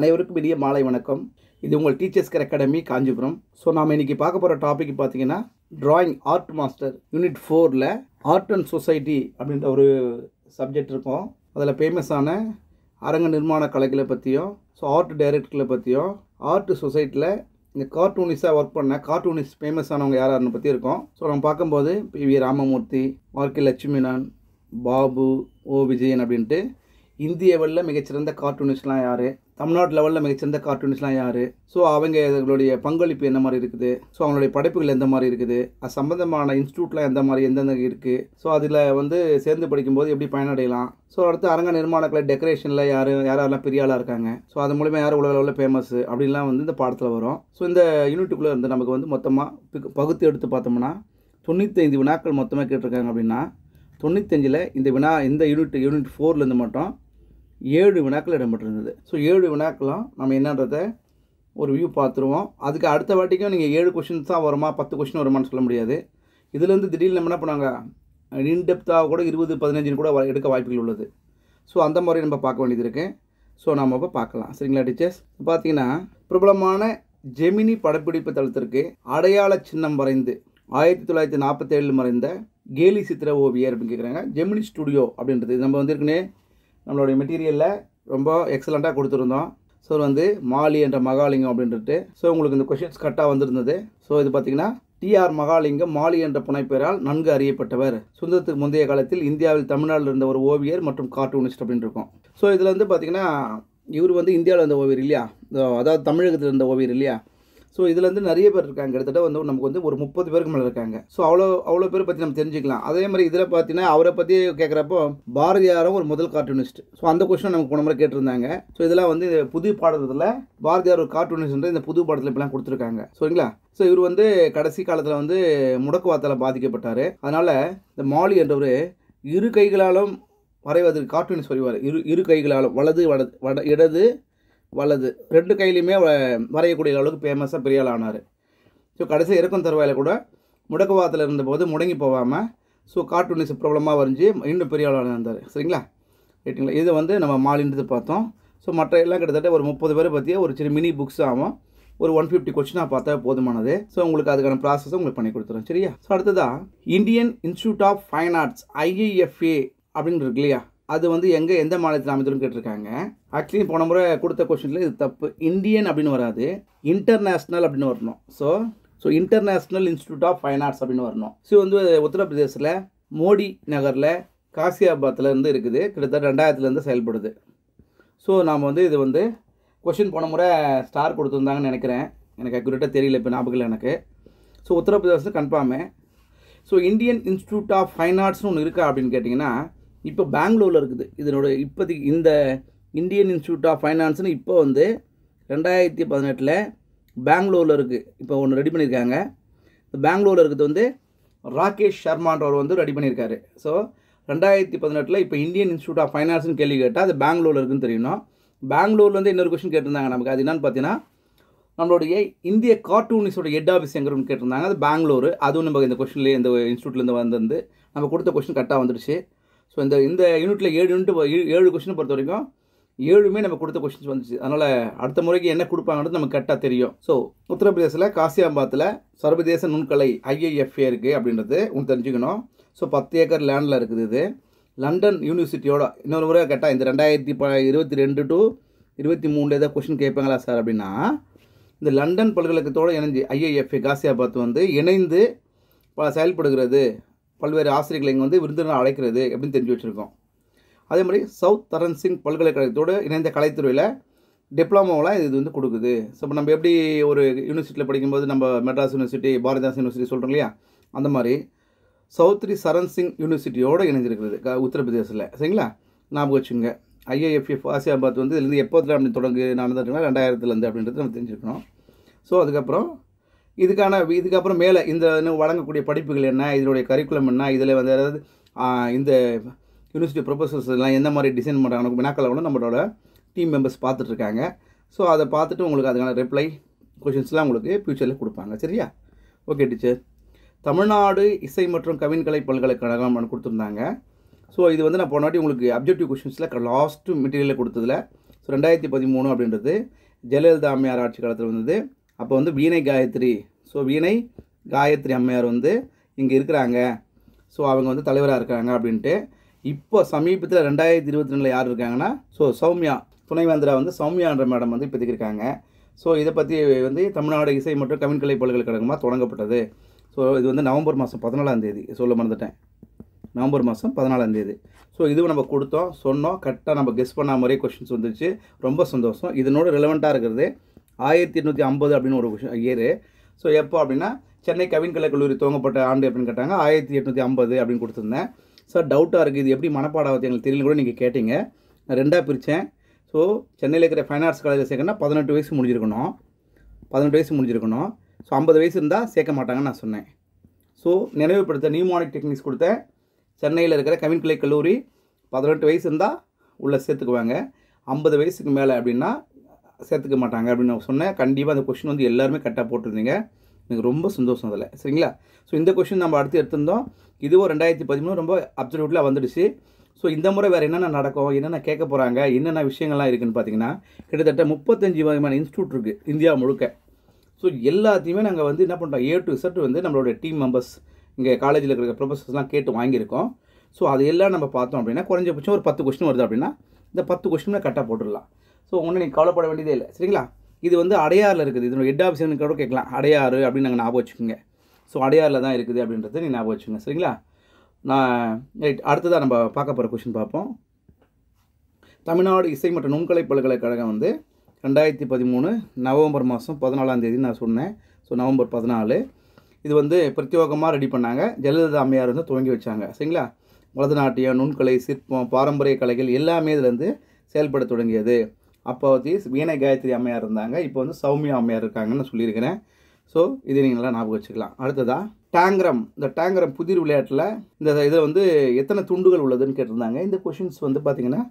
அனைவருக்கும் இனிய மாலை வணக்கம். இது உங்கள் Teachers Care Academy Kanchipuram. So நாம் இன்றைக்கி பார்க்க போகிற டாபிக் பார்த்தீங்கன்னா ட்ராயிங் ஆர்ட் மாஸ்டர் யூனிட் ஃபோரில் ஆர்ட் அண்ட் சொசைட்டி அப்படின்ற ஒரு சப்ஜெக்ட் இருக்கும். அதில் ஃபேமஸான அரங்க நிர்மாண கலைகளை பற்றியும் ஸோ ஆர்ட் டைரக்டர்களை பற்றியும் ஆர்ட் சொசைட்டியில் இந்த கார்ட்டூனிஸ்டாக ஒர்க் பண்ண கார்ட்டூனிஸ்ட் ஃபேமஸானவங்க யார் யாருன்னு பற்றி இருக்கோம். ஸோ நம்ம பார்க்கும்போது பி வி ராமமூர்த்தி ஆர்கே லட்சுமினான் பாபு ஓ. விஜயன் அப்படின்ட்டு இந்திய லெவலில் மிகச்சிறந்த கார்ட்டூனிஸ்ட்லாம் யார்? தமிழ்நாட்டு லெவலில் மிகச்சிறந்த கார்ட்டூனிஸ்ட்லாம் யார்? ஸோ அவங்க இவங்களுடைய பங்களிப்பு என்ன மாதிரி இருக்குது? ஸோ அவங்களுடைய படைப்புகள் எந்த மாதிரி இருக்குது? அது சம்மந்தமான இன்ஸ்டியூட்லாம் எந்த மாதிரி எந்தெந்த இருக்குது ஸோ அதில் வந்து சேர்ந்து படிக்கும்போது எப்படி பயனடையலாம்? ஸோ அடுத்து அரங்க நிர்மாணக்கலை டெக்கரேஷனில் யார் யாரெல்லாம் பெரிய ஆளாக இருக்காங்க? ஸோ அது மூலிமா யார் உலக லெவலில் ஃபேமஸ் அப்படின்லாம் வந்து இந்த பாடத்தில் வரும். ஸோ இந்த யூனிட்டுக்குள்ளே இருந்து நமக்கு வந்து மொத்தமாக பகுத்து எடுத்து பார்த்தோம்னா தொண்ணூத்தைந்து வினாக்கள் மொத்தமாக கேட்டிருக்காங்க அப்படின்னா தொண்ணூத்தஞ்சில் இந்த வினா இந்த யூனிட் யூனிட் ஃபோர்லேருந்து மட்டும் ஏழு வினாக்கள் இடம்பெற்றிருந்தது. ஸோ ஏழு வினாக்களும் நம்ம என்னன்றதை ஒரு வியூ பார்த்துருவோம். அதுக்கு அடுத்த வாட்டிக்கும் நீங்கள் ஏழு கொஷின்ஸ் தான் வருமா பத்து கொஷின் வருமான்னு சொல்ல முடியாது. இதுலேருந்து திடீர்னு நம்ம என்ன பண்ணாங்க இன்டெப்த்தாக கூட இருபது பதினஞ்சுன்னு கூட வ- எடுக்க வாய்ப்புகள் உள்ளது. ஸோ அந்த மாதிரி நம்ம பார்க்க வேண்டியது இருக்குது ஸோ நம்ம இப்போ பார்க்கலாம். சரிங்களா டீச்சர்ஸ்? பார்த்தீங்கன்னா பிரபலமான ஜெமினி படப்பிடிப்பு தளத்திற்கு அடையாள சின்னம் வரைந்து ஆயிரத்தி தொள்ளாயிரத்தி நாற்பத்தேழில் மறைந்த கேலி சித்திர ஓவியர் அப்படின்னு கேட்குறாங்க. ஜெமினி ஸ்டுடியோ அப்படின்றது. நம்ம வந்து இருக்குன்னே நம்மளுடைய மெட்டீரியலில் ரொம்ப எக்ஸலண்ட்டாக கொடுத்துருந்தோம். ஸோ வந்து மாலி என்ற மகாலிங்கம் அப்படின்ட்டு ஸோ உங்களுக்கு இந்த கொஷின்ஸ் கரெக்டாக வந்திருந்தது. ஸோ இது பார்த்தீங்கன்னா டிஆர் மகாலிங்கம் மாலி என்ற புனைப்பெயரால் நன்கு அறியப்பட்டவர். சுதந்திரத்துக்கு முந்தைய காலத்தில் இந்தியாவில் தமிழ்நாட்டில் இருந்த ஒரு ஓவியர் மற்றும் கார்ட்டூனிஸ்ட் அப்படின்னு இருக்கும். ஸோ இதில் வந்து பார்த்தீங்கன்னா இவர் வந்து இந்தியாவில் இருந்த ஓவியர் இல்லையா? அதாவது தமிழகத்தில் இருந்த ஓவியர் இல்லையா? ஸோ இதில் வந்து நிறைய பேர் இருக்காங்க. கிட்டத்தட்ட வந்து நமக்கு வந்து ஒரு முப்பது பேருக்கு மேலே இருக்காங்க. ஸோ அவ்வளோ அவ்வளோ பேர் பற்றி நம்ம தெரிஞ்சுக்கலாம். அதே மாதிரி இதில் பார்த்தீங்கன்னா அவரை பற்றி கேட்குறப்போ பாரதியாரும் ஒரு முதல் கார்ட்டூனிஸ்ட் ஸோ அந்த கொஸ்டின் நமக்கு போன முறை கேட்டிருந்தாங்க. ஸோ இதெல்லாம் வந்து புது பாடத்தில் பாரதியார் ஒரு கார்ட்டூனிஸ்ட் இந்த புது பாடத்தில் இப்பெல்லாம் கொடுத்துருக்காங்க. சரிங்களா? ஸோ இவர் வந்து கடைசி காலத்தில் வந்து முடக்குவாத்தால் பாதிக்கப்பட்டார். அதனால் இந்த மாலி என்றவர் இரு கைகளாலும் வரைவதற்கு கார்ட்டூனிஸ்ட் வரைவார் இரு இரு கைகளாலும் வலது வட வட இடது வலது ரெண்டு கையிலையுமே வரையக்கூடிய அளவுக்கு ஃபேமஸாக பெரிய ஆள் ஆனார். ஸோ கடைசி இறக்கும் தருவாயில் கூட முடக்குவாதத்தில் இருந்தபோது முடங்கி போகாமல் ஸோ கார்ட்டூனிஸ் ப்ராப்ளமாக வரைஞ்சி இன்னும் பெரிய ஆளாக இருந்தார். சரிங்களா? ரைட்டுங்களா இது வந்து நம்ம மாலின்றது பார்த்தோம். ஸோ மற்ற எல்லாம் கிட்டத்தட்ட ஒரு முப்பது பேரை பற்றிய ஒரு சின்ன மினி புக்ஸ் ஆகும் ஒரு ஒன் ஃபிஃப்டி கொஸ்டினாக பார்த்தா போதுமானது. ஸோ உங்களுக்கு அதுக்கான ப்ராசஸை உங்களுக்கு பண்ணி கொடுத்துறோம். சரியா? ஸோ அடுத்ததா Indian institute of fine arts IIFA அப்படின்னு இருக்கு இல்லையா? அது வந்து எங்கே எந்த மாநிலத்தில் அமைந்துன்னு கேட்டிருக்காங்க. ஆக்சுவலி போன முறை கொடுத்த கொஸ்டினில் இது தப்பு. இந்தியன் அப்படின்னு வராது. இன்டர்நேஷ்னல் அப்படின்னு வரணும். So so international institute of fine arts அப்படின்னு வரணும். ஸோ வந்து உத்தரப்பிரதேசில் மோடி நகரில் காசியாபாத்தில் இருந்து இருக்குது. கிட்டத்தட்ட ரெண்டாயிரத்துலேருந்து செயல்படுது. ஸோ நாம் வந்து இது வந்து கொஷின் போன முறை ஸ்டார் கொடுத்துருந்தாங்கன்னு நினைக்கிறேன். எனக்கு அக்யூரேட்டாக தெரியல இப்போ ஞாபகம் இல்லை எனக்கு. So Uttar Pradesh confirm so Indian institute of fine ஆர்ட்ஸ்னு ஒன்று இருக்கா அப்படின்னு கேட்டிங்கன்னா இப்போ பெங்களூரில் இருக்குது. இதனோட இப்போதைக்கு இந்த இந்தியன் இன்ஸ்டியூட் ஆஃப் ஃபைனான்ஸ்னு இப்போ வந்து ரெண்டாயிரத்தி பதினெட்டில் பெங்களூரில் இருக்குது இப்போ ஒன்று ரெடி பண்ணியிருக்காங்க. இந்த பெங்களூரில் இருக்கிறது வந்து ராகேஷ் சர்மான்றவர் வந்து ரெடி பண்ணியிருக்காரு. ஸோ ரெண்டாயிரத்தி பதினெட்டில் இப்போ இந்தியன் இன்ஸ்டியூட் ஆஃப் ஃபைனான்ஸ்னு கேள்வி கேட்டால் அது பெங்களூரில் இருக்குன்னு தெரியணும் பெங்களூர்லேருந்து இன்னொரு கொஸ்டின் கேட்டிருந்தாங்க நமக்கு. அது என்னன்னு பார்த்தீங்கன்னா நம்மளுடைய இந்திய கார்ட்டூனிஸோட ஹெட் ஆஃபீஸ் எங்கன்னு கேட்டிருந்தாங்க. அது பெங்களூர். அதுவும் நம்ம இந்த கொஸ்டின்லேயே இந்த இன்ஸ்டியூட்லேருந்து வந்து நம்ம கொடுத்த கொஸ்டின் கரெக்டாக வந்துடுச்சு. ஸோ இந்த இந்த யூனிட்டில் ஏழு யூனிட் ஏழு கொஸ்டினை பொறுத்த வரைக்கும் ஏழுமே நம்ம கொடுத்த கொஸ்டின்ஸ் வந்துச்சு. அதனால் அடுத்த முறைக்கு என்ன கொடுப்பாங்கன்றது நமக்கு கரெக்டாக தெரியும். ஸோ உத்தரப்பிரதேசில் காசியாபாத்தில் சர்வதேச நுண்கலை ஐஐஎஃப்ஏ இருக்குது அப்படின்றது உங்களுக்கு தெரிஞ்சுக்கணும். ஸோ பத்து ஏக்கர் லேண்டில் இருக்குது இது. லண்டன் யூனிவர்சிட்டியோட இன்னொரு முறை கேட்டால் இந்த ரெண்டாயிரத்தி ப இருபத்தி ரெண்டு டு இருபத்தி மூணு ஏதாவது கொஷின் கேட்பாங்களா சார் அப்படின்னா இந்த லண்டன் பல்கலைக்கழகத்தோடு இணைஞ்சு ஐஐஎஃப்ஏ காசியாபாத் வந்து இணைந்து ப- செயல்படுகிறது. பல்வேறு ஆசிரியர்களை இங்கே வந்து விருந்தினர் அழைக்கிறது அப்படின்னு தெரிஞ்சு வச்சுருக்கோம். அதே மாதிரி சவுத் தரன் சிங் பல்கலைக்கழகத்தோடு இணைந்த கலைத்துறையில் டிப்ளமோலாம் இது வந்து கொடுக்குது. ஸோ இப்போ நம்ம எப்படி ஒரு யூனிவர்சிட்டியில் படிக்கும்போது நம்ம மெட்ராஸ் யூனிவர்சிட்டி பாரதிதாஸ் யூனிவர்சிட்டி சொல்கிறோம் இல்லையா? அந்த மாதிரி சௌத்ரி சரண் சிங் யூனிவர்சிட்டியோடு இணைஞ்சிருக்கிறது க- உத்தரப்பிரதேசில் சரிங்களா? ஞாபகம் வச்சுங்க. ஐஏஎஃப்எஃப் ஆசியாபாத் வந்து இதுலேருந்து எப்போதுல அப்படி தொடங்கி நடந்துட்டுனா ரெண்டாயிரத்துலேருந்து அப்படின்றது நம்ம தெரிஞ்சுக்கணும். ஸோ அதுக்கப்புறம் இதுக்கான இதுக்கப்புறம் மேலே இந்த இன்னும் வழங்கக்கூடிய படிப்புகள் என்ன இதனுடைய கரிக்குலம் என்ன இதில் வந்து அதாவது இந்த யூனிவர்சிட்டி ப்ரொஃபஸர்ஸ் எல்லாம் எந்த மாதிரி டிசைன் பண்ணுறாங்க வினாக்களை கூட நம்மளோட டீம் மெம்பர்ஸ் பார்த்துட்ருக்காங்க ஸோ அதை பார்த்துட்டு உங்களுக்கு அதுக்கான ரிப்ளை கொஷின்ஸ்லாம் உங்களுக்கு ஃப்யூச்சரில் கொடுப்பாங்க. சரியா? ஓகே டீச்சர் தமிழ்நாடு இசை மற்றும் கவின்கலை பல்கலைக்கழகம் கொடுத்துருந்தாங்க. ஸோ இது வந்து நான் போன வாட்டி உங்களுக்கு அப்ஜெக்டிவ் கொஷின்ஸில் லாஸ்ட்டு மெட்டீரியலில் கொடுத்ததில். ஸோ ரெண்டாயிரத்தி பதிமூணு அப்படின்றது ஜெயலலிதா அம்மையார் ஆட்சி காலத்தில் வந்தது. அப்போ வந்து வீணை காயத்ரி. ஸோ வீணை காயத்ரி அம்மையார் வந்து இங்கே இருக்கிறாங்க. ஸோ அவங்க வந்து தலைவராக இருக்காங்க அப்படின்ட்டு. இப்போ சமீபத்தில் ரெண்டாயிரத்தி இருபத்தி ரெண்டில் யார் இருக்காங்கன்னா? ஸோ சௌமியா. துணைவேந்தரா வந்து சௌமியான்ற மேடம் வந்து இப்போதைக்கு இருக்காங்க. ஸோ இதை பற்றி வந்து தமிழ்நாடு இசை மற்றும் கவின்கலை பல்கலைக்கழகமாக தொடங்கப்பட்டது. ஸோ இது வந்து நவம்பர் மாதம் பதினாலாம் தேதி. சொல்ல மறந்துட்டேன். நவம்பர் மாதம் பதினாலாம் தேதி. ஸோ இதுவும் நம்ம கொடுத்தோம் சொன்னோம் கரெக்டாக நம்ம கெஸ் பண்ண மாதிரியே கொஷின்ஸ் வந்துச்சு ரொம்ப சந்தோஷம். இதனோட ரிலவெண்ட்டாக இருக்கிறது ஆயிரத்தி எட்நூற்றி ஐம்பது அப்படின்னு ஒரு விஷயம் இயரு ஸோ எப்போ அப்படின்னா சென்னை கவின்கலை கல்லூரி துவங்கப்பட்ட ஆண்டு அப்படின்னு கேட்டாங்க ஆயிரத்தி எட்நூற்றி ஐம்பது அப்படின்னு கொடுத்துருந்தேன். சார் டவுட்டாக இருக்குது இது எப்படி மனப்பாடாவது எங்களுக்கு தெரியல கூட நீங்கள் கேட்டீங்க. நான் ரெண்டாக பிரித்தேன் ஸோ சென்னையில் இருக்கிற ஃபைன் ஆர்ட்ஸ் காலேஜில் சேர்க்கணும்னா பதினெட்டு வயசு முடிஞ்சிருக்கணும். பதினெட்டு வயசு முடிஞ்சிருக்கணும். ஸோ ஐம்பது வயசு இருந்தால் சேர்க்க மாட்டாங்கன்னு நான் சொன்னேன். ஸோ நினைவுபடுத்த நியூமானிக் டெக்னிக்ஸ் கொடுத்த சென்னையில் இருக்கிற கவின்கலை கல்லூரி பதினெட்டு வயசு இருந்தால் உள்ளே சேர்த்துக்குவாங்க. ஐம்பது வயசுக்கு மேலே அப்படின்னா சேர்த்துக்க மாட்டாங்க அப்படின்னு நான் சொன்னேன். கண்டிப்பாக அந்த கொஷின் வந்து எல்லாருமே கரெக்டாக போட்டிருந்தீங்க. எனக்கு ரொம்ப சந்தோஷம் அதில். சரிங்களா? ஸோ இந்த கொஷின் நம்ம அடுத்து எடுத்திருந்தோம். இதுவும் ரெண்டாயிரத்தி பதிமூணு ரொம்ப அப்சல்யூட்டில் வந்துடுச்சு. ஸோ இந்த முறை வேறு என்னென்ன நடக்கும்? என்னென்ன கேட்க போகிறாங்க என்னென்ன விஷயங்கள்லாம் இருக்குதுன்னு பார்த்தீங்கன்னா கிட்டத்தட்ட முப்பத்தஞ்சு வகையான இன்ஸ்டியூட் இருக்குது இந்தியா முழுக்க. ஸோ எல்லாத்தையுமே நாங்கள் வந்து என்ன பண்ணுறோம் ஏ டு இசட் வந்து நம்மளோட டீம் மெம்பர்ஸ் இங்கே காலேஜில் இருக்கிற ப்ரொஃபஸர்ஸ்லாம் கேட்டு வாங்கியிருக்கோம். ஸோ அது எல்லாம் நம்ம பார்த்தோம் அப்படின்னா குறைஞ்சபட்சம் ஒரு பத்து கொஸ்டின் வருது அப்படின்னா இந்த பத்து கொஸ்டினை கரெக்டாக போட்டுடலாம். ஸோ ஒன்றும் நீங்கள் கவலைப்பட வேண்டியதே இல்லை. சரிங்களா? இது வந்து அடையாறில் இருக்குது. இதோட ஹெட் ஆஃபீஸர்னு கூட கேட்கலாம். அடையாறு அப்படின்னு நாங்கள் ஞாபகம் வச்சுக்கோங்க. ஸோ அடையாறில் தான் இருக்குது அப்படின்றத நீங்கள் ஞாபகம் வச்சுக்கோங்க. சரிங்களா? நான் ரைட் அடுத்ததாக நம்ம பார்க்க போகிற கொஷின் பார்ப்போம். தமிழ்நாடு இசை மற்றும் நுண்கலை பல்கலைக்கழகம் வந்து ரெண்டாயிரத்தி பதிமூணு நவம்பர் மாதம் பதினாலாம் தேதி நான் சொன்னேன். ஸோ நவம்பர் பதினாலு. இது வந்து பிரத்யோகமாக ரெடி பண்ணாங்க. ஜெயலலிதா அம்மையார் வந்து துவங்கி வச்சாங்க. சரிங்களா? பரதநாட்டியம் நுண்கலை சிற்பம் பாரம்பரிய கலைகள் எல்லாமே இதுலேருந்து செயல்பட தொடங்கியது. அப்போ வந்து வீணை காயத்ரி அம்மையார் இருந்தாங்க. இப்போ வந்து சௌமியா அம்மையார் இருக்காங்கன்னு சொல்லியிருக்கிறேன். ஸோ இதை நீங்கள் நல்லா ஞாபகம் வச்சுக்கலாம். அடுத்ததாக டேங்கரம் இந்த டேங்கரம் புதிர் விளையாட்டில் இந்த இதில் வந்து எத்தனை துண்டுகள் உள்ளதுன்னு கேட்டிருந்தாங்க. இந்த கொஷின்ஸ் வந்து பார்த்திங்கன்னா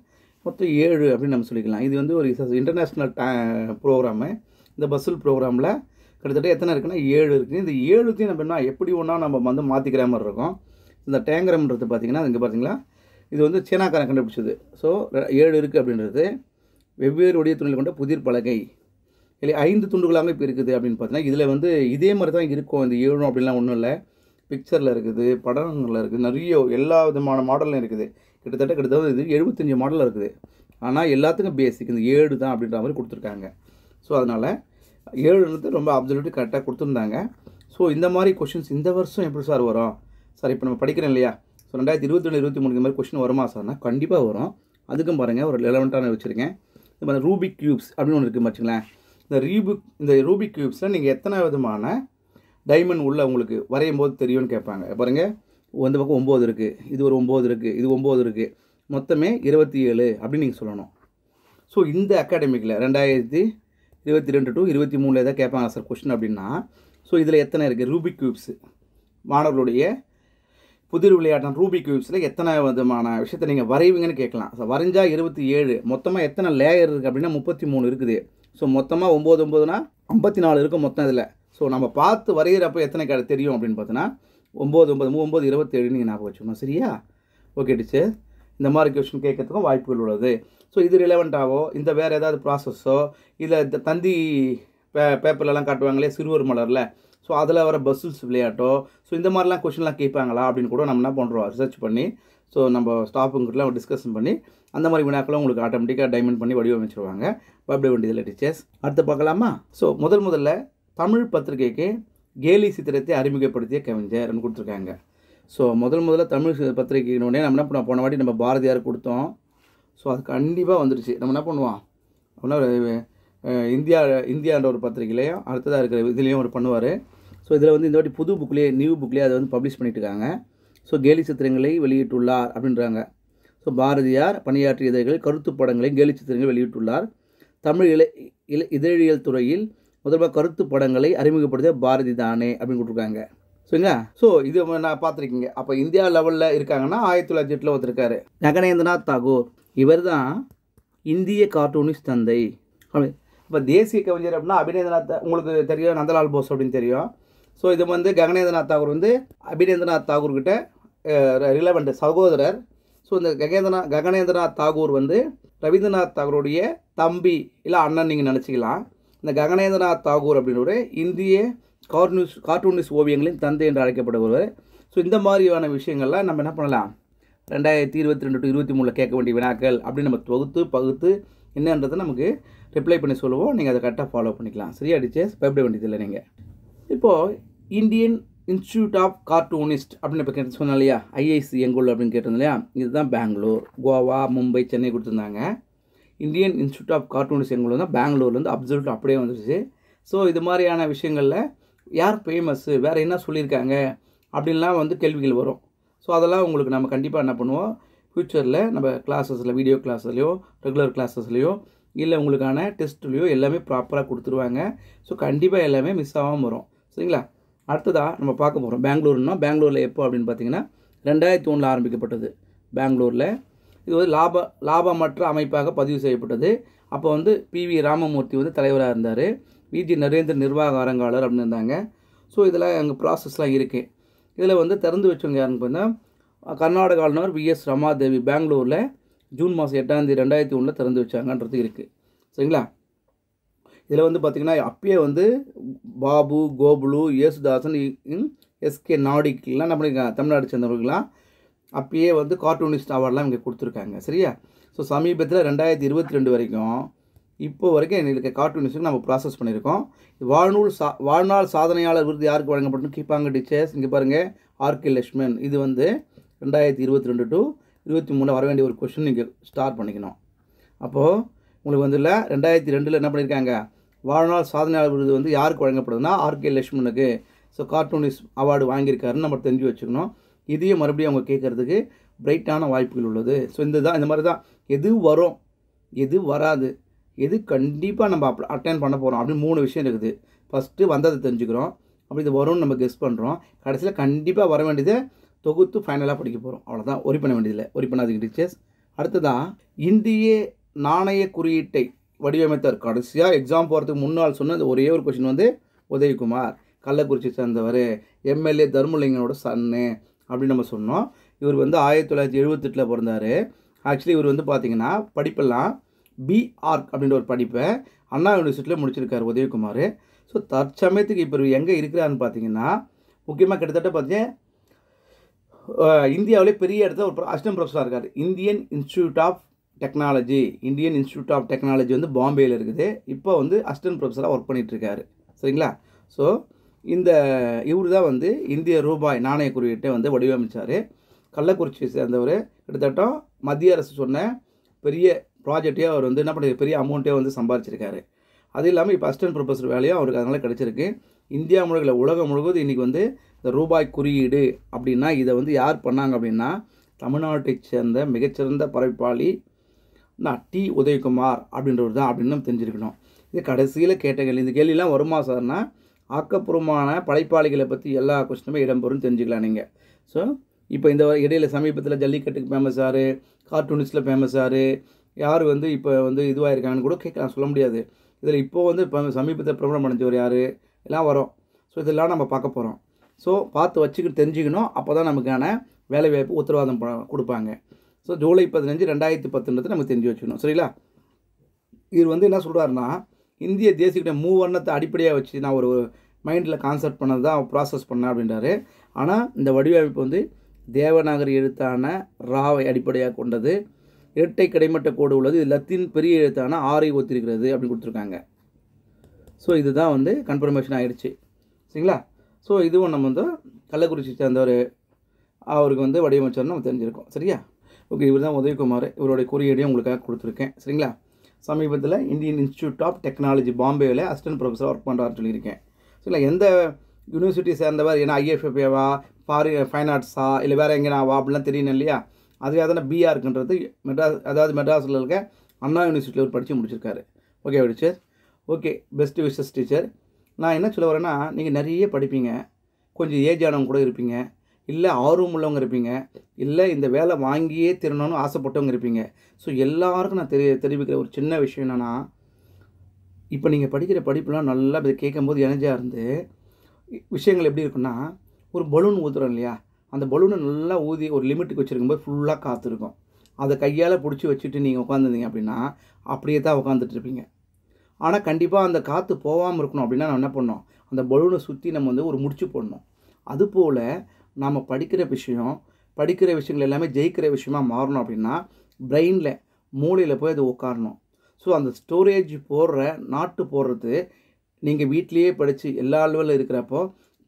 மொத்தம் ஏழு அப்படின்னு நம்ம சொல்லிக்கலாம். இது வந்து ஒரு இன்டர்நேஷ்னல் டே ப்ரோக்ராமு இந்த பஸ்ஸில் ப்ரோக்ராமில் கிட்டத்தட்ட எத்தனை இருக்குன்னா ஏழு இருக்குது இந்த ஏழுத்தையும் நம்ம என்ன எப்படி ஒன்றா நம்ம வந்து மாற்றிக்கிற மாதிரி இருக்கும். இந்த டேங்கரம்ன்றது பார்த்திங்கன்னா இங்கே பார்த்திங்களா இது வந்து சீனாக்காரன் கண்டுபிடிச்சது. ஸோ ஏழு இருக்குது அப்படின்றது. வெவ்வேறு உடைய துணியில் கொண்ட புதிர் பலகை. இல்லை ஐந்து துண்டுகளாக இப்போ இருக்குது அப்படின்னு பார்த்தீங்கன்னா இதில் வந்து இதே மாதிரி தான் இருக்கும். இந்த ஏழும் அப்படிலாம் ஒன்றும் இல்லை. பிக்சரில் இருக்குது படங்களில் இருக்குது நிறைய எல்லா விதமான மாடலும் இருக்குது. கிட்டத்தட்ட கிட்டத்தட்ட இது எழுபத்தஞ்சி மாடலில் இருக்குது. ஆனால் எல்லாத்துக்கும் பேசிக் இந்த ஏழு தான் அப்படின்ற மாதிரி கொடுத்துருக்காங்க. ஸோ அதனால் ஏழுன்றது ரொம்ப அப்சல்யூட்டு கரெக்டாக கொடுத்துருந்தாங்க. ஸோ இந்த மாதிரி கொஷின்ஸ் இந்த வருஷம் எப்படி சார் வரும்? சார் இப்போ நம்ம படிக்கிறோம் இல்லையா? ஸோ ரெண்டாயிரத்தி இருபத்தி ரெண்டு இருபத்தி மூணு மாதிரி கொஷின் வருமா சார்னா கண்டிப்பாக வரும். அதுக்கும் பாருங்கள் ஒரு ரெலவெண்ட்டான வச்சுருக்கேன். இந்த மாதிரி ரூபிக் க்யூப்ஸ் அப்படின்னு ஒன்று இருக்குது வச்சுங்களேன் இந்த ரீபுக் இந்த ரூபிக் க்யூப்ஸில் நீங்கள் எத்தனை விதமான டைமண்ட் உள்ள உங்களுக்கு வரையும் போது தெரியும்னு கேட்பாங்க. பாருங்கள் இந்த பக்கம் ஒம்பது இருக்குது இது ஒரு ஒம்பது இருக்குது இது ஒம்பது இருக்குது மொத்தமே இருபத்தி ஏழு அப்படின்னு நீங்கள் சொல்லணும். ஸோ இந்த அகாடமிக்கில் ரெண்டாயிரத்தி இருபத்தி ரெண்டு டு இருபத்தி மூணில் எதாவது கேட்பாங்க சார் கொஷின் அப்படின்னா? ஸோ இதில் எத்தனை இருக்குது ரூபிக் க்யூப்ஸு மாணவர்களுடைய புதிர் விளையாட்டான ரூபிக் கியூப்ஸில் எத்தனை விதமான விஷயத்தை நீங்கள் வரைவீங்கன்னு கேட்கலாம். ஸோ வரைஞ்சால் இருபத்தி ஏழு மொத்தமாக எத்தனை லேயர் இருக்குது அப்படின்னா முப்பத்தி மூணு இருக்குது. ஸோ மொத்தமாக ஒம்பது ஒம்பதுனா ஐம்பத்தி நாலு இருக்கும் மொத்தம் இதில். ஸோ நம்ம பார்த்து வரைகிறப்ப எத்தனை கடை தெரியும் அப்படின்னு பார்த்தோன்னா ஒம்பது ஒம்பது ஒம்பது இருபத்தேழு நீங்கள் ஞாபகம் வச்சுக்கணும். சரியா? Okay teacher. இந்த மாதிரி கொஸ்டின் கேட்கறதுக்கும் வாய்ப்புகள் உள்ளது. ஸோ இது ரிலவெண்ட்டாவோ இந்த வேறு ஏதாவது ப்ராசஸோ இல்லை இந்த தந்தி பே பேப்பர்லலாம் காட்டுவாங்களே சிறுவர் மலரில். ஸோ அதில் வர பஸ்ஸுல்ஸ் விளையாட்டோ ஸோ இந்த மாதிரிலாம் கொஷின்லாம் கேட்பாங்களா அப்படின்னு கூட நம்ம என்ன பண்ணுறோம் ரிசர்ச் பண்ணி ஸோ நம்ம ஸ்டாஃபுங்கிட்டலாம் டிஸ்கஷன் பண்ணி அந்த மாதிரி வினாக்களும் உங்களுக்கு ஆட்டோமேட்டிக்காக டைமண்ட் பண்ணி வடிவமைச்சிருவாங்க. பயப்பட வேண்டியதில்லை டீச்சர்ஸ் அடுத்து பார்க்கலாமா? ஸோ முதல் முதல்ல தமிழ் பத்திரிகைக்கு கேலி சித்திரத்தை அறிமுகப்படுத்திய கவிஞர்னு கொடுத்துருக்காங்க. ஸோ முதல் முதல்ல தமிழ் பத்திரிகையினுடைய நம்ம என்ன பண்ணுவோம்? போன வாட்டி நம்ம பாரதியார் கொடுத்தோம். ஸோ அது கண்டிப்பாக வந்துடுச்சு நம்ம என்ன பண்ணுவோம்? அப்படின்னா இந்தியா இந்தியான்ற ஒரு பத்திரிகையிலையும் அடுத்ததாக இருக்கிற இதுலேயும் ஒரு பண்ணுவார். ஸோ இதில் வந்து இந்த வாட்டி புது புக்லேயே நியூ புக்லேயே அதை வந்து பப்ளிஷ் பண்ணிட்டுருக்காங்க. ஸோ கேலி சித்திரங்களை வெளியிட்டுள்ளார் அப்படின்றாங்க. ஸோ பாரதியார் பணியாற்றிய இதழ்கள் கருத்து படங்களை கேலி சித்திரங்கள் வெளியிட்டுள்ளார். தமிழ் இலை இல இதழியல் துறையில் முதல்வர் கருத்து படங்களை அறிமுகப்படுத்திய பாரதி தானே அப்படின்னு கொடுத்துருக்காங்க. சரிங்களா? ஸோ இது நான் பார்த்துருக்கீங்க. அப்போ இந்தியா லெவலில் இருக்காங்கன்னா ஆயிரத்தி தொள்ளாயிரத்தி எட்டில் ஒருத்தருக்காரு. ஜெகநேந்திரநாத் தாகூர். இவர் தான் இந்திய கார்ட்டூனிஸ்ட் தந்தை. அப்படி. இப்போ தேசிய கவிஞர் அப்படின்னா அபிநேந்திரநாத் உங்களுக்கு தெரியும் நந்தலால் போஸ் அப்படின்னு தெரியும். ஸோ இது வந்து ககனேந்திரநாத் தாகூர் வந்து அபிநேந்திரநாத் தாகூர் கிட்ட ரிலவெண்ட் சகோதரர். ஸோ இந்த ககேந்திரநாத் ககனேந்திரநாத் தாகூர் வந்து ரவீந்திரநாத் தாகூருடைய தம்பி இல்லை அண்ணன் நீங்கள் நினச்சிக்கலாம். இந்த ககனேந்திரநாத் தாகூர் அப்படின்னு ஒரு இந்திய கார்டூனிஸ் கார்ட்டூனிஸ்ட் ஓவியங்களின் தந்தை என்று அழைக்கப்படுபவர். ஸோ இந்த மாதிரியான விஷயங்கள்லாம் நம்ம என்ன பண்ணலாம்? ரெண்டாயிரத்தி இருபத்தி ரெண்டு டு இருபத்தி மூணில் கேட்க வேண்டிய வினாக்கள் அப்படின்னு நம்ம தொகுத்து பகுத்து என்னன்றதை நமக்கு ரிப்ளை பண்ணி சொல்லுவோம். நீங்கள் அதை கரெக்டாக ஃபாலோ பண்ணிக்கலாம். சரியா டீச்சர்ஸ்? பயப்பட வேண்டியதில்லை நீங்கள் இப்போது இந்தியன் இன்ஸ்டியூட் ஆஃப் கார்ட்டூனிஸ்ட் அப்படின்னு இப்போ கேட்டு சொன்னோம் இல்லையா? ஐஐசி எங்கூர் அப்படின்னு கேட்டிருந்தோம் இல்லையா? இதுதான் பெங்களூர். கோவா மும்பை சென்னை கொடுத்துருந்தாங்க. இந்தியன் இன்ஸ்டியூட் ஆஃப் கார்ட்டூனிஸ்ட் எங்கூர் தான் பெங்களூர்லேருந்து அப்சல்ட் அப்படியே வந்துருச்சு. ஸோ இது மாதிரியான விஷயங்களில் யார் ஃபேமஸ்ஸு வேறு என்ன சொல்லியிருக்காங்க அப்படின்லாம் வந்து கேள்விகள் வரும். ஸோ அதெல்லாம் உங்களுக்கு நம்ம கண்டிப்பாக என்ன பண்ணுவோம்? ஃப்யூச்சரில் நம்ம கிளாஸஸில் வீடியோ கிளாஸ்லையோ ரெகுலர் கிளாஸஸ்லையோ இல்லை உங்களுக்கான டெஸ்ட்லேயோ எல்லாமே ப்ராப்பராக கொடுத்துருவாங்க. ஸோ கண்டிப்பாக எல்லாமே மிஸ் ஆகாமல் வரும். சரிங்களா? அடுத்ததாக நம்ம பார்க்க போகிறோம் பெங்களூர்னா பெங்களூரில் எப்போ அப்படின்னு பார்த்தீங்கன்னா ரெண்டாயிரத்தி ஒன்றில் ஆரம்பிக்கப்பட்டது. பெங்களூரில். இது வந்து லாப லாபமற்ற அமைப்பாக பதிவு செய்யப்பட்டது. அப்போ வந்து பி வி ராமமூர்த்தி வந்து தலைவராக இருந்தார். விஜி நரேந்திர நிர்வாக அரங்காளர் அப்படின்னு இருந்தாங்க. ஸோ இதில் அங்கே ப்ராசஸ்லாம் இருக்குது இதில் வந்து திறந்து வச்சவங்க யாருன்னு பார்த்தீங்கன்னா கர்நாடக ஆளுநர் வி எஸ் ரமாதேவி பெங்களூரில் ஜூன் மாதம் எட்டாம் தேதி ரெண்டாயிரத்தி ஒன்றில் திறந்து வச்சாங்கன்றது இருக்குது சரிங்களா? இதில் வந்து பார்த்திங்கன்னா அப்பயே வந்து பாபு கோபுலு யேசுதாசன் எஸ்கே நாடிக்கெலாம் நம்ம தமிழ்நாடு சேர்ந்தவர்கள்லாம் அப்பயே வந்து கார்ட்டூனிஸ்ட் அவார்ட்லாம் இங்கே கொடுத்துருக்காங்க. சரியா? ஸோ சமீபத்தில் ரெண்டாயிரத்தி இருபத்தி ரெண்டு வரைக்கும் இப்போ வரைக்கும் எங்களுக்கு கார்ட்டூனிஸ்ட்டுக்கு நம்ம ப்ராசஸ் பண்ணியிருக்கோம். வாழ்நூல் சா வாழ்நாள் சாதனையாளர் விருது யாருக்கு வழங்கப்பட்டுன்னு கேட்பாங்க டீச்சர்ஸ். இங்கே பாருங்கள் ஆர்கே லக்ஷ்மன் இது வந்து ரெண்டாயிரத்தி இருபத்தி ரெண்டு டு இருபத்தி மூணு வர வேண்டிய ஒரு கொஷின் நீங்கள் ஸ்டார்ட் பண்ணிக்கணும். அப்போது உங்களுக்கு வந்து இல்லை ரெண்டாயிரத்தி ரெண்டில் என்ன பண்ணியிருக்காங்க? வாழ்நாள் சாதனையாளர் விருது வந்து யாருக்கு வழங்கப்படுதுன்னா ஆர்கே லட்சுமனுக்கு. ஸோ கார்ட்டூனிஸ்ட் அவார்டு வாங்கியிருக்காருன்னு நம்ம தெரிஞ்சு வச்சுக்கணும். இதையும் மறுபடியும் அவங்க கேட்குறதுக்கு பிரைட்டான வாய்ப்புகள் உள்ளது. ஸோ இந்த தான் இந்த மாதிரி தான் எது வரும் எது வராது எது கண்டிப்பாக நம்ம அப் அட்டன் பண்ண போகிறோம் அப்படின்னு மூணு விஷயம் இருக்குது. ஃபஸ்ட்டு வந்ததை தெரிஞ்சுக்கிறோம். அப்படி இது வரும்னு நம்ம கெஸ் பண்ணுறோம் கடைசியில் கண்டிப்பாக வர வேண்டியதை தொகுத்து ஃபைனலாக படிக்க போகிறோம் அவ்வளோதான் ஒரி பண்ண வேண்டியதில்லை. ஒரி பண்ணாதீங்க டீச்சர்ஸ் அடுத்ததான் இந்திய நாணய குறியீட்டை வடிவமைத்தார். கடைசியாக எக்ஸாம் போகிறதுக்கு முன்னால் சொன்ன ஒரே ஒரு கொஷின் வந்து உதயகுமார் கள்ளக்குறிச்சி சேர்ந்தவர் எம்எல்ஏ தர்மலிங்கனோட சன்னு அப்படின்னு நம்ம சொன்னோம். இவர் வந்து ஆயிரத்தி தொள்ளாயிரத்தி எழுபத்தெட்டில் பிறந்தார். ஆக்சுவலி இவர் வந்து பார்த்தீங்கன்னா படிப்பெல்லாம் பிஆர்க் அப்படின்ற ஒரு படிப்பை அண்ணா யூனிவர்சிட்டியில் முடிச்சிருக்காரு உதயகுமார். ஸோ தற்சமயத்துக்கு இப்போ எங்கே இருக்கிறாருன்னு பார்த்தீங்கன்னா முக்கியமாக கிட்டத்தட்ட பார்த்தீங்க இந்தியாவிலே பெரிய இடத்துல ஒரு அசிஸ்டன்ட் ப்ரொஃபஸராக இருக்கார். Indian institute of technology Indian institute of technology வந்து பாம்பேயில் இருக்குது. இப்போ வந்து அசிஸ்டன்ட் ப்ரொஃபஸராக ஒர்க் பண்ணிகிட்ருக்காரு சரிங்களா? ஸோ இந்த இவர் தான் வந்து இந்திய ரூபாய் நாணய குறியீட்டை வந்து வடிவமைச்சார். கள்ளக்குறிச்சியை சேர்ந்தவர். கிட்டத்தட்ட மத்திய அரசு சொன்ன பெரிய ப்ராஜெக்டே அவர் வந்து என்ன பண்ணுற பெரிய அமௌண்ட்டே வந்து சம்பாரிச்சிருக்காரு. அது இல்லாமல் இப்போ அசிஸ்டன்ட் ப்ரொஃபஸர் வேலையும் அவருக்கு அதனால் கிடச்சிருக்கு. இந்தியா முழுகில் உலகம் முழுவதும் இன்றைக்கி வந்து இந்த ரூபாய் குறியீடு அப்படின்னா இதை வந்து யார் பண்ணாங்க அப்படின்னா தமிழ்நாட்டை சேர்ந்த மிகச்சிறந்த படைப்பாளி நான் டி. உதயகுமார் அப்படின்றவர் தான் அப்படின்னு நம்ம தெரிஞ்சிருக்கணும். இது கடைசியில் கேட்ட கேள்வி. இந்த கேள்விலாம் வருமா சார்னா ஆக்கப்பூர்வமான படைப்பாளிகளை பற்றி எல்லா கொஸ்டினுமே இடம்பெறும் தெரிஞ்சுக்கலாம் நீங்கள் ஸோ இப்போ இந்த இடையில சமீபத்தில் ஜல்லிக்கட்டுக்கு ஃபேமஸ் ஆறு கார்ட்டூனிஸ்டில் ஃபேமஸ் யார்? வந்து இப்போ வந்து இதுவாக இருக்காங்கன்னு கூட கேட்கலாம் சொல்ல முடியாது. இதில் இப்போ வந்து இப்போ சமீபத்தில் பிரபலம் அடைஞ்சவர் யார்? எல்லாம் வரும். ஸோ இதெல்லாம் நம்ம பார்க்க போகிறோம் ஸோ பார்த்து வச்சுக்கிட்டு தெரிஞ்சுக்கணும். அப்போ தான் நமக்கான வேலைவாய்ப்பு உத்தரவாதம் ப- கொடுப்பாங்க. ஸோ ஜூலை பதினஞ்சு ரெண்டாயிரத்தி பத்துன்றது நமக்கு தெரிஞ்சு வச்சுக்கணும். சரிங்களா? இவர் வந்து என்ன சொல்கிறாருன்னா இந்திய தேசிய மூவர்ணத்தை அடிப்படையாக வச்சு நான் ஒரு மைண்டில் கான்செப்ட் பண்ணது தான் ப்ராசஸ் பண்ணேன் அப்படின்றாரு. ஆனால் இந்த வடிவமைப்பு வந்து தேவநாகரி எழுத்தான ராவை அடிப்படையாக கொண்டது இரட்டை கிடைமட்ட கோடு உள்ளது இது லத்தீன் பெரிய எழுத்தான ஆரை ஒத்திருக்கிறது அப்படின்னு கொடுத்துருக்காங்க. ஸோ இதுதான் வந்து கன்ஃபர்மேஷன் ஆகிடுச்சு சரிங்களா? ஸோ இதுவும் நம்ம வந்து கள்ளக்குறிச்சி சேர்ந்தவர் அவருக்கு வந்து வடிவமைச்சர்னு நம்ம தெரிஞ்சிருக்கோம். சரியா? ஓகே இவர் தான் உதயகுமார். இவருடைய குறியீடையும் உங்களுக்காக கொடுத்துருக்கேன். சரிங்களா? சமீபத்தில் இந்தியன் இன்ஸ்டியூட் ஆஃப் டெக்னாலஜி பாம்பேவில் அசிஸ்டன்ட் ப்ரொஃபஸர் ஒர்க் பண்ணுறாருன்னு சொல்லியிருக்கேன். சரிங்களா? எந்த யூனிவர்சிட்டி சேர்ந்தவர்? ஏன்னா ஐஎஃப்எஃப்ஏவா ஃபாரி ஃபைன் ஆர்ட்ஸா இல்லை வேறு எங்கேனாவா அப்படிலாம் தெரியணும் இல்லையா? அதுக்காக தானே பிஆர்க்குன்றது மெட்ராஸ் அதாவது மெட்ராஸில் இருக்க அண்ணா யூனிவர்சிட்டியில் ஒரு படித்து முடிச்சிருக்காரு. Okay teacher? Okay best wishes teacher. நான் என்ன சொல்ல வரேன்னா நீங்கள் நிறைய படிப்பீங்க. கொஞ்சம் ஏஜ் ஆனவங்க கூட இருப்பீங்க. இல்லை ஆர்வம் உள்ளவங்க இருப்பீங்க. இல்லை இந்த வேலை வாங்கியே திறனணும்னு ஆசைப்பட்டவங்க இருப்பீங்க. ஸோ எல்லாருக்கும் நான் தெரி தெரிவிக்கிற ஒரு சின்ன விஷயம் என்னென்னா இப்போ நீங்கள் படிக்கிற படிப்புலாம் நல்லா இதை கேட்கும்போது எனர்ஜியாக இருந்து விஷயங்கள் எப்படி இருக்குன்னா ஒரு பலூன் ஊற்றுறோம் இல்லையா? அந்த பலூனை நல்லா ஊதி ஒரு லிமிட்டுக்கு வச்சுருக்கும்போது ஃபுல்லாக காற்று இருக்கும். அதை கையால் பிடிச்சி வச்சுட்டு நீங்கள் உட்காந்துருந்தீங்க அப்படின்னா அப்படியே தான் உட்காந்துட்டு இருப்பீங்க. ஆனால் கண்டிப்பாக அந்த காற்று போகாமல் இருக்கணும் அப்படின்னா நம்ம என்ன பண்ணோம் அந்த பலூனை சுற்றி நம்ம வந்து ஒரு முடிச்சு போடணும். அதுபோல் நாம் படிக்கிற விஷயம் படிக்கிற விஷயங்கள் எல்லாமே ஜெயிக்கிற விஷயமா மாறணும் அப்படின்னா பிரெயினில் மூளையில் போய் அது உட்காரணும் ஸோ அந்த ஸ்டோரேஜ் போடுற நாட்டு போடுறது நீங்கள் வீட்லேயே படித்து எல்லா அளவில் இருக்கிறப்போ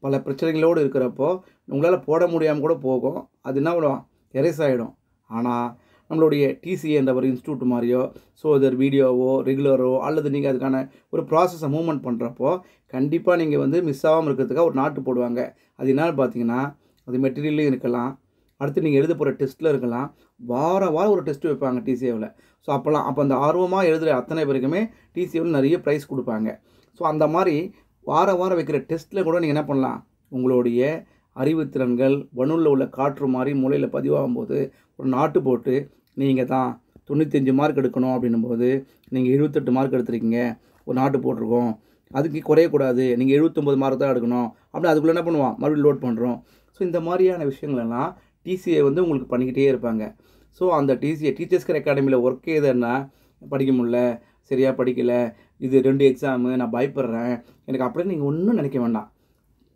பல பிரச்சனைகளோடு இருக்கிறப்போ உங்களால் போட முடியாமல் கூட போகும். அது என்ன பண்ணுவோம் எரேஸ் ஆகிடும் ஆனால் நம்மளுடைய டிசிஏ என்ற ஒரு இன்ஸ்டியூட் மாதிரியோ ஸோ அதர் வீடியோவோ ரெகுலரோ அல்லது நீங்கள் அதுக்கான ஒரு ப்ராசஸை மூவ்மெண்ட் பண்ணுறப்போ கண்டிப்பாக நீங்கள் வந்து மிஸ் ஆகாமல் இருக்கிறதுக்காக ஒரு நாட்டு போடுவாங்க. அது என்னன்னு பார்த்தீங்கன்னா அது மெட்டீரியல்லையும் இருக்கலாம். அடுத்து நீங்கள் எழுத போகிற டெஸ்ட்டில் இருக்கலாம். வார வாரம் ஒரு டெஸ்ட் வைப்பாங்க டிசிஏவில் ஸோ அப்போல்லாம் அப்போ அந்த ஆர்வமாக எழுதுகிற அத்தனை பேருக்குமே டிசிஏவில் நிறைய ப்ரைஸ் கொடுப்பாங்க. ஸோ அந்த மாதிரி வார வாரம் வைக்கிற டெஸ்ட்டில் கூட நீங்கள் என்ன பண்ணலாம்? உங்களுடைய அறிவுத்திறன்கள் வனூரில் உள்ள காற்று மாதிரி மூளையில் பதிவாகும் போது ஒரு நாட்டு போட்டு நீங்கள் தான் தொண்ணூத்தஞ்சு மார்க் எடுக்கணும் அப்படின்னும் போது நீங்கள் எழுபத்தெட்டு மார்க் எடுத்திருக்கீங்க. ஒரு நாட்டு போட்டிருக்கோம். அதுக்கு குறையக்கூடாது நீங்கள் எழுபத்தொம்பது மார்க் தான் எடுக்கணும். அப்படின்னு அதுக்குள்ளே என்ன பண்ணுவோம்? மறுபடியும் லோட் பண்ணுறோம் ஸோ இந்த மாதிரியான விஷயங்களெல்லாம் டிசிஏ வந்து உங்களுக்கு பண்ணிக்கிட்டே இருப்பாங்க. ஸோ அந்த டிசிஏ டீச்சர்ஸ்கர் அகாடமியில் ஒர்க்கே எதுன்னா படிக்க முடில சரியாக படிக்கலை இது ரெண்டு எக்ஸாமு நான் பயப்படுறேன் எனக்கு அப்படியே நீங்கள் ஒன்றும் நினைக்க வேண்டாம்.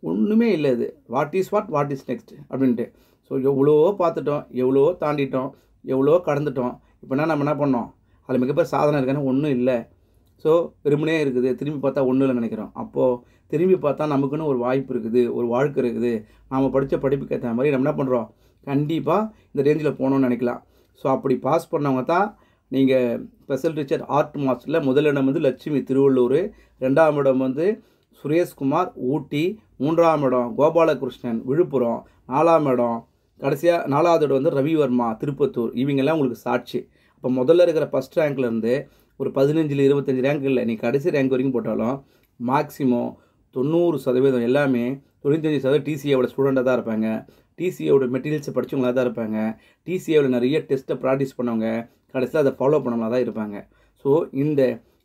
ஒன்றுமே இல்லை இது. What is what what is next அப்படின்ட்டு. ஸோ எவ்வளோ பார்த்துட்டோம் எவ்வளோ தாண்டிட்டோம் எவ்வளோ கடந்துட்டோம் இப்போனா நம்ம என்ன பண்ணோம்? அதில் மிகப்பெரிய சாதனை இருக்கான்னு ஒன்றும் இல்லை. ஸோ வெறுமனே இருக்குது. திரும்பி பார்த்தா ஒன்றும் இல்லை நினைக்கிறோம். அப்போது திரும்பி பார்த்தா நமக்குன்னு ஒரு வாய்ப்பு இருக்குது ஒரு வாழ்க்கை இருக்குது. நாம் படித்த படிப்புக்கு ஏற்ற மாதிரி நம்ம என்ன பண்ணுறோம் கண்டிப்பாக இந்த ரேஞ்சில் போகணும்னு நினைக்கலாம். ஸோ அப்படி பாஸ் பண்ணவங்க தான் நீங்கள் ஸ்பெஷல் டீச்சர் ஆர்ட் மாஸ்டரில் முதலிடம் வந்து லட்சுமி திருவள்ளூர் ரெண்டாம் இடம் வந்து சுரேஷ்குமார் ஊட்டி மூன்றாம் இடம் கோபாலகிருஷ்ணன் விழுப்புரம் நாலாம் இடம் கடைசியாக நாலாவது இடம் வந்து ரவிவர்மா திருப்பத்தூர். இவங்கெல்லாம் உங்களுக்கு சாட்சி. அப்போ முதல்ல இருக்கிற ஃபஸ்ட் ரேங்க்லேருந்து ஒரு பதினஞ்சில் இருபத்தஞ்சி ரேங்க் இல்லை நீ கடைசி ரேங்க் வரைக்கும் போட்டாலும் மேக்ஸிமம் தொண்ணூறு சதவீதம் எல்லாமே தொண்ணூத்தஞ்சு சதவீதம் டிசிஏவோட ஸ்டூடெண்ட்டாக தான் இருப்பாங்க. டிசிஏவோட மெட்டீரியல்ஸை படித்தவங்களாக தான் இருப்பாங்க. டிசிஏவில் நிறைய டெஸ்ட்டை ப்ராக்டிஸ் பண்ணவங்க கடைசியில் அதை ஃபாலோ பண்ணவங்களா தான் இருப்பாங்க. ஸோ இந்த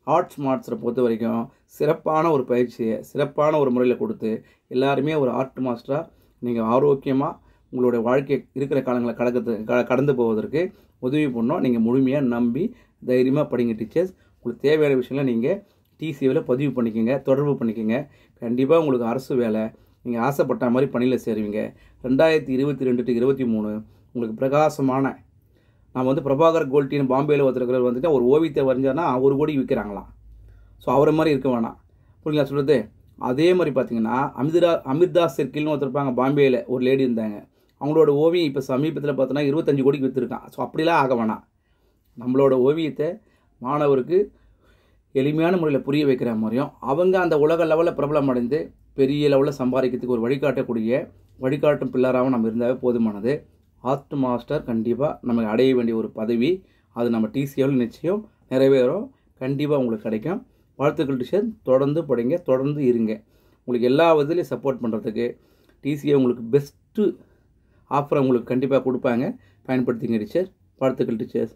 ஆர்ட்ஸ் மார்ட்ஸை பொறுத்த வரைக்கும் சிறப்பான ஒரு பயிற்சியை சிறப்பான ஒரு முறையில் கொடுத்து எல்லாருமே ஒரு ஆர்ட் மாஸ்டராக நீங்கள் ஆரோக்கியமாக உங்களுடைய வாழ்க்கை இருக்கிற காலங்களை கடக்கிறது க கடந்து போவதற்கு உதவி பண்ணோம் நீங்கள் முழுமையாக நம்பி தைரியமாக படிங்க டீச்சர்ஸ் உங்களுக்கு தேவையான விஷயங்களை நீங்கள் டிசிஏவில் பதிவு பண்ணிக்கோங்க தொடர்பு பண்ணிக்கோங்க. கண்டிப்பாக உங்களுக்கு அரசு வேலை. நீங்கள் ஆசைப்பட்ட மாதிரி பணியில் சேருவீங்க. ரெண்டாயிரத்தி இருபத்தி ரெண்டு டு இருபத்தி மூணு உங்களுக்கு பிரகாசமான நான் வந்து பிரபாகர் கோல்டின்னு பாம்பேயில் ஒருத்தர் வந்துட்டு ஒரு ஓவியத்தை வரைஞ்சார்னா ஒரு கோடி விற்கிறாங்களாம் ஸோ அவரை மாதிரி இருக்க வேணாம். புரியுங்களா சொல்கிறது அதே மாதிரி பார்த்தீங்கன்னா அமிர்தா அமிர்தாஸ் சர்க்கிள்னு ஒருத்தர் இருப்பாங்க பாம்பேயில் ஒரு லேடி இருந்தாங்க. அவங்களோட ஓவியம் இப்போ சமீபத்தில் பார்த்தோன்னா இருபத்தஞ்சி கோடிக்கு விற்றுருக்கான் ஸோ அப்படிலாம் ஆக வேணாம். நம்மளோட ஓவியத்தை மாணவருக்கு எளிமையான முறையில் புரிய வைக்கிற மாதிரியும் அவங்க அந்த உலக லெவலில் பிரபலம் அடைந்து பெரிய லெவலில் சம்பாதிக்கிறதுக்கு ஒரு வழிகாட்டக்கூடிய வழிகாட்டும் பிள்ளராகவும் நம்ம இருந்தாவே போதுமானது. ஆர்ட் மாஸ்டர் கண்டிப்பாக நமக்கு அடைய வேண்டிய ஒரு பதவி அது நம்ம டிசிஎவில் நிச்சயம் நிறைவேறும். கண்டிப்பாக உங்களுக்கு கிடைக்கும். வாழ்த்துக்கள் டீச்சர் தொடர்ந்து படிங்க தொடர்ந்து இருங்க. உங்களுக்கு எல்லா விதத்துலையும் சப்போர்ட் பண்ணுறதுக்கு டிசிஏ உங்களுக்கு பெஸ்ட்டு ஆஃபரை உங்களுக்கு கண்டிப்பாக கொடுப்பாங்க. பயன்படுத்திங்க டீச்சர் வாழ்த்துக்கள் டீச்சர்ஸ்